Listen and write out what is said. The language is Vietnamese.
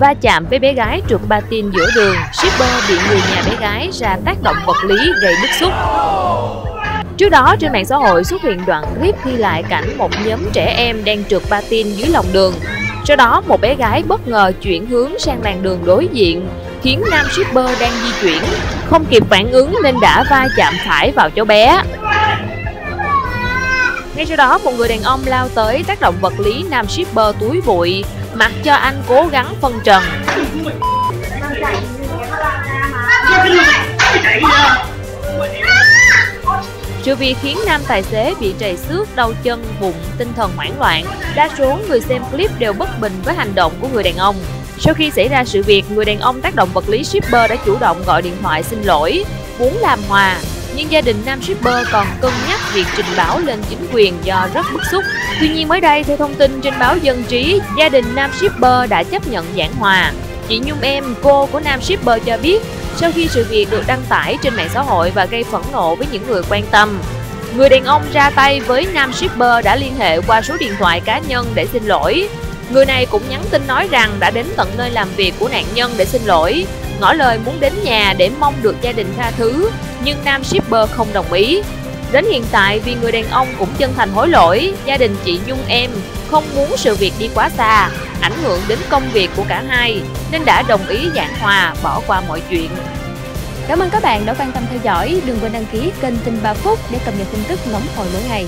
va chạm với bé gái trượt patin giữa đường, shipper bị người nhà bé gái ra tác động vật lý gây bức xúc. Trước đó trên mạng xã hội xuất hiện đoạn clip ghi lại cảnh một nhóm trẻ em đang trượt patin dưới lòng đường. Sau đó một bé gái bất ngờ chuyển hướng sang làn đường đối diện, khiến nam shipper đang di chuyển không kịp phản ứng nên đã va chạm phải vào cháu bé. Ngay sau đó, một người đàn ông lao tới tác động vật lý nam shipper túi bụi, mặc cho anh cố gắng phân trần. Sự việc khiến nam tài xế bị trầy xước, đau chân, bụng, tinh thần hoảng loạn. Đa số người xem clip đều bất bình với hành động của người đàn ông. Sau khi xảy ra sự việc, người đàn ông tác động vật lý shipper đã chủ động gọi điện thoại xin lỗi, muốn làm hòa. Nhưng gia đình nam shipper còn cân nhắc việc trình báo lên chính quyền do rất bức xúc. Tuy nhiên mới đây, theo thông tin trên báo Dân Trí, gia đình nam shipper đã chấp nhận giảng hòa. Chị Nhung Em, cô của nam shipper cho biết, sau khi sự việc được đăng tải trên mạng xã hội và gây phẫn nộ với những người quan tâm, người đàn ông ra tay với nam shipper đã liên hệ qua số điện thoại cá nhân để xin lỗi. Người này cũng nhắn tin nói rằng đã đến tận nơi làm việc của nạn nhân để xin lỗi, ngỏ lời muốn đến nhà để mong được gia đình tha thứ, nhưng nam shipper không đồng ý. Đến hiện tại vì người đàn ông cũng chân thành hối lỗi, gia đình chị Nhung em không muốn sự việc đi quá xa, ảnh hưởng đến công việc của cả hai, nên đã đồng ý giảng hòa, bỏ qua mọi chuyện. Cảm ơn các bạn đã quan tâm theo dõi. Đừng quên đăng ký kênh Tin 3 Phút để cập nhật tin tức nóng hổi mỗi ngày.